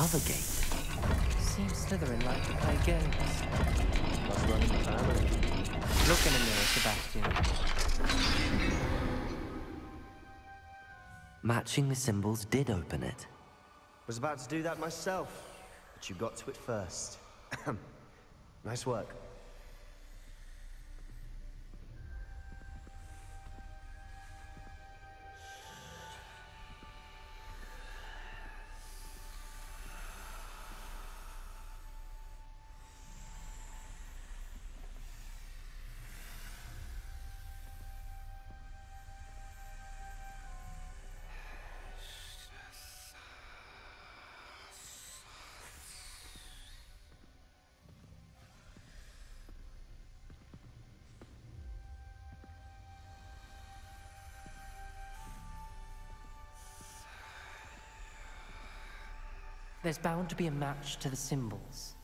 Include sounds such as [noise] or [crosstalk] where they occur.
another gate. Seems Slytherin like to play games. Must run in the family. Look in the mirror, Sebastian. Matching the symbols did open it. Was about to do that myself, but you got to it first. [clears throat] nice work. There's bound to be a match to the symbols.